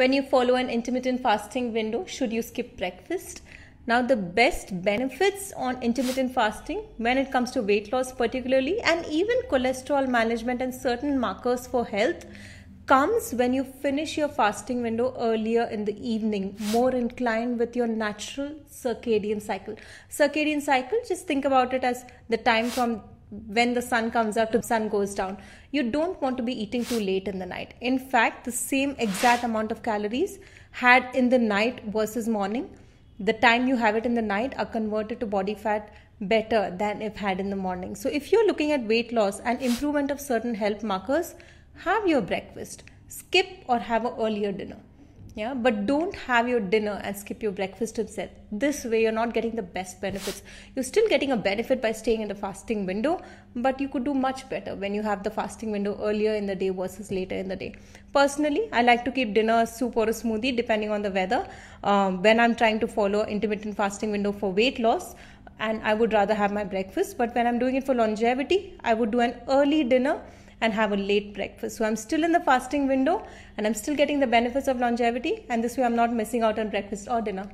when you follow an intermittent fasting window, should you skip breakfast? Now, the best benefits on intermittent fasting when it comes to weight loss, particularly, and even cholesterol management and certain markers for health comes when you finish your fasting window earlier in the evening, more inclined with your natural circadian cycle. Circadian cycle, just think about it as the time from when the sun comes up to the sun goes down. You don't want to be eating too late in the night. In fact, the same exact amount of calories had in the night versus morning, the time you have it in the night are converted to body fat better than if had in the morning. So if you're looking at weight loss and improvement of certain health markers, have your breakfast, skip or have an earlier dinner yeah but don't have your dinner and skip your breakfast instead. This way you're not getting the best benefits. You're still getting a benefit by staying in the fasting window but you could do much better when you have the fasting window earlier in the day versus later in the day. Personally i like to keep dinner a soup or a smoothie depending on the weather. Um, when i'm trying to follow intermittent fasting window for weight loss and i would rather have my breakfast but when i'm doing it for longevity i would do an early dinner and have a late breakfast. So I'm still in the fasting window and I'm still getting the benefits of longevity, and this way I'm not missing out on breakfast or dinner.